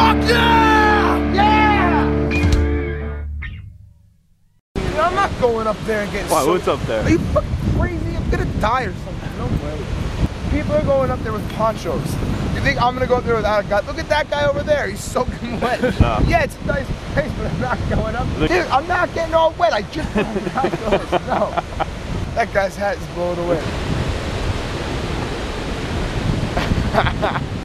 Fuck yeah! Yeah! Dude, I'm not going up there and getting Why, what's up there? Are you fucking crazy? I'm gonna die or something. No way. People are going up there with ponchos. You think I'm gonna go up there without a guy? Look at that guy over there. He's soaking wet. nah. Yeah, it's a nice place, but I'm not going up. there. Dude, I'm not getting all wet. I just. No. That guy's hat is blown away.